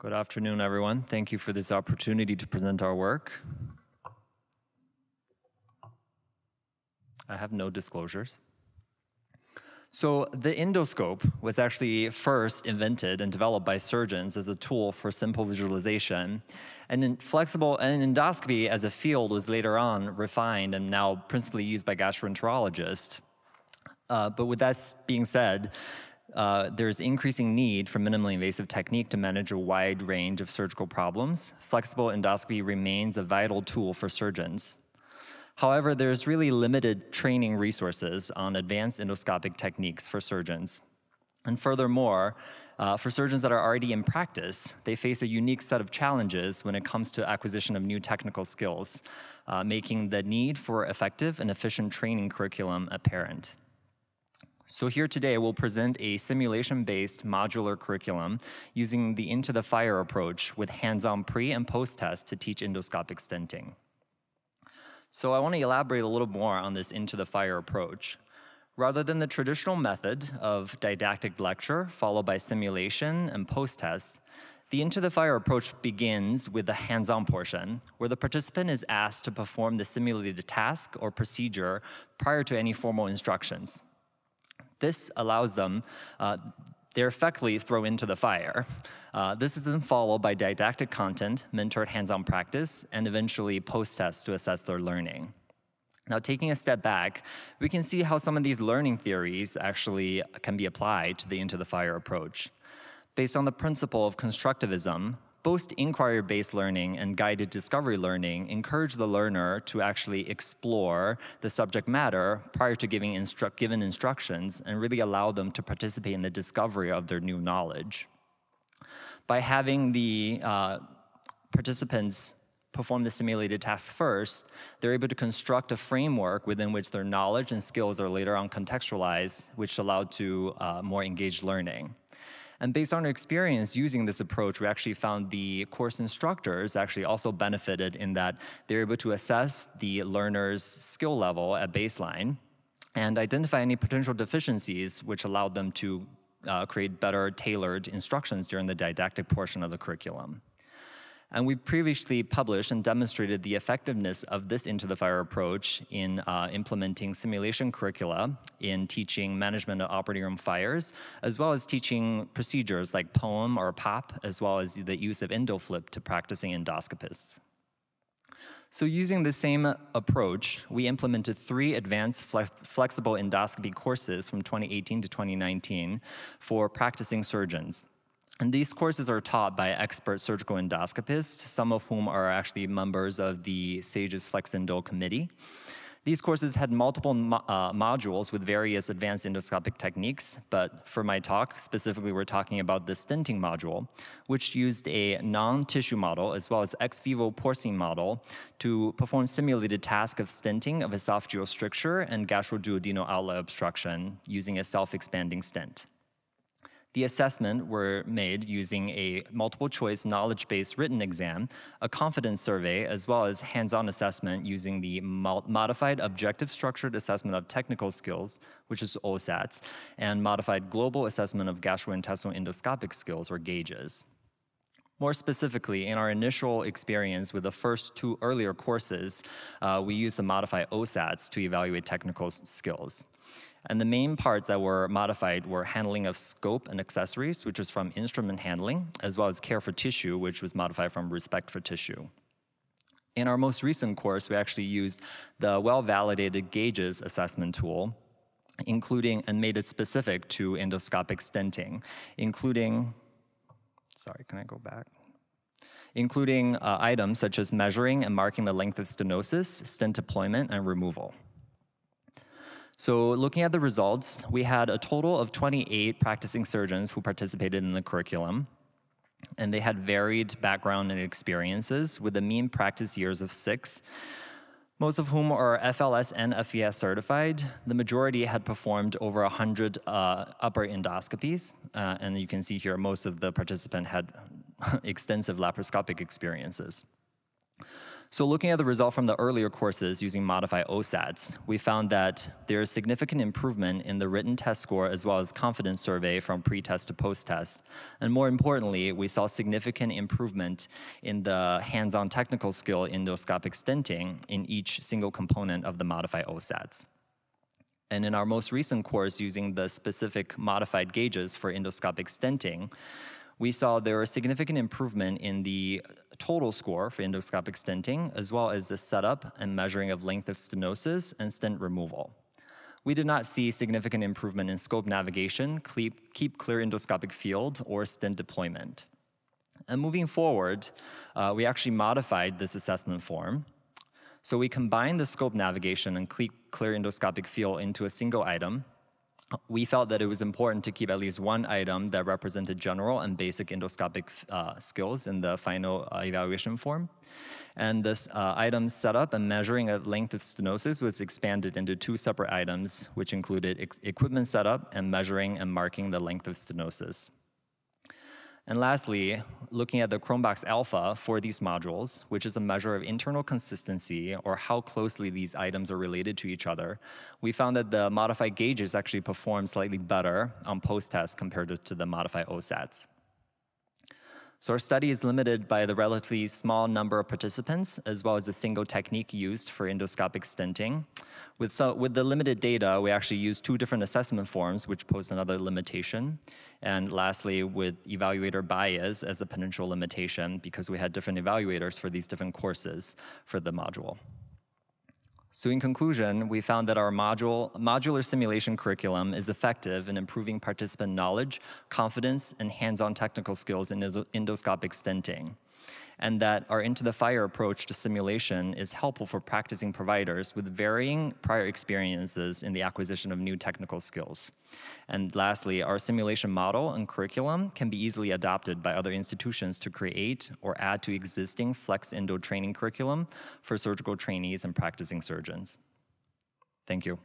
Good afternoon, everyone. Thank you for this opportunity to present our work. I have no disclosures. So the endoscope was actually first invented and developed by surgeons as a tool for simple visualization. And flexible and endoscopy as a field was later on refined and now principally used by gastroenterologists. Uh, but with that being said, uh, there's increasing need for minimally invasive technique to manage a wide range of surgical problems. Flexible endoscopy remains a vital tool for surgeons. However, there's really limited training resources on advanced endoscopic techniques for surgeons. And furthermore, uh, for surgeons that are already in practice, they face a unique set of challenges when it comes to acquisition of new technical skills, uh, making the need for effective and efficient training curriculum apparent. So here today, we'll present a simulation-based modular curriculum using the into the fire approach with hands-on pre and post-test to teach endoscopic stenting. So I want to elaborate a little more on this into the fire approach. Rather than the traditional method of didactic lecture followed by simulation and post-test, the into the fire approach begins with the hands-on portion, where the participant is asked to perform the simulated task or procedure prior to any formal instructions. This allows them, uh, they're effectively thrown into the fire. Uh, this is then followed by didactic content, mentored hands-on practice, and eventually post-tests to assess their learning. Now, taking a step back, we can see how some of these learning theories actually can be applied to the into the fire approach. Based on the principle of constructivism, both inquiry-based learning and guided discovery learning encourage the learner to actually explore the subject matter prior to giving instru given instructions and really allow them to participate in the discovery of their new knowledge. By having the uh, participants perform the simulated tasks first, they're able to construct a framework within which their knowledge and skills are later on contextualized, which allowed to uh, more engaged learning. And based on our experience using this approach, we actually found the course instructors actually also benefited in that they're able to assess the learner's skill level at baseline and identify any potential deficiencies, which allowed them to uh, create better tailored instructions during the didactic portion of the curriculum. And we previously published and demonstrated the effectiveness of this into the fire approach in uh, implementing simulation curricula in teaching management of operating room fires, as well as teaching procedures like POEM or POP, as well as the use of EndoFlip to practicing endoscopists. So using the same approach, we implemented three advanced flex flexible endoscopy courses from 2018 to 2019 for practicing surgeons. And these courses are taught by expert surgical endoscopists, some of whom are actually members of the SAGES FlexEndo committee. These courses had multiple mo uh, modules with various advanced endoscopic techniques, but for my talk, specifically we're talking about the stenting module, which used a non-tissue model as well as ex vivo porcine model to perform simulated task of stenting of esophageal stricture and gastroduodenal outlet obstruction using a self-expanding stent. The assessment were made using a multiple choice knowledge based written exam, a confidence survey, as well as hands on assessment using the Modified Objective Structured Assessment of Technical Skills, which is OSATS, and Modified Global Assessment of Gastrointestinal Endoscopic Skills, or GAGES. More specifically, in our initial experience with the first two earlier courses, uh, we used the modified OSATs to evaluate technical skills. And the main parts that were modified were handling of scope and accessories, which was from instrument handling, as well as care for tissue, which was modified from respect for tissue. In our most recent course, we actually used the well-validated GAGES assessment tool, including and made it specific to endoscopic stenting, including, sorry, can I go back? Including uh, items such as measuring and marking the length of stenosis, stent deployment, and removal. So looking at the results, we had a total of 28 practicing surgeons who participated in the curriculum. And they had varied background and experiences with a mean practice years of six, most of whom are FLS and FES certified. The majority had performed over 100 uh, upper endoscopies. Uh, and you can see here, most of the participants had extensive laparoscopic experiences. So looking at the result from the earlier courses using modified OSATs, we found that there is significant improvement in the written test score as well as confidence survey from pre-test to post-test. And more importantly, we saw significant improvement in the hands-on technical skill endoscopic stenting in each single component of the modified OSATs. And in our most recent course using the specific modified GAGES for endoscopic stenting, we saw there was significant improvement in the total score for endoscopic stenting, as well as the setup and measuring of length of stenosis and stent removal. We did not see significant improvement in scope navigation, keep, clear endoscopic field, or stent deployment. And moving forward, uh, we actually modified this assessment form. So we combined the scope navigation and clear endoscopic field into a single item we felt that it was important to keep at least one item that represented general and basic endoscopic uh, skills in the final uh, evaluation form. And this uh, item setup and measuring of length of stenosis was expanded into two separate items, which included equipment setup and measuring and marking the length of stenosis. And lastly, looking at the Cronbach's Alpha for these modules, which is a measure of internal consistency or how closely these items are related to each other, we found that the modified GAGES actually perform slightly better on post-test compared to the modified OSATs. So our study is limited by the relatively small number of participants, as well as the single technique used for endoscopic stenting. With, so, with the limited data, we actually used two different assessment forms, which posed another limitation. And lastly, with evaluator bias as a potential limitation, because we had different evaluators for these different courses for the module. So in conclusion, we found that our module, modular simulation curriculum is effective in improving participant knowledge, confidence, and hands-on technical skills in endoscopic stenting and that our into the fire approach to simulation is helpful for practicing providers with varying prior experiences in the acquisition of new technical skills. And lastly, our simulation model and curriculum can be easily adopted by other institutions to create or add to existing flex endo training curriculum for surgical trainees and practicing surgeons. Thank you.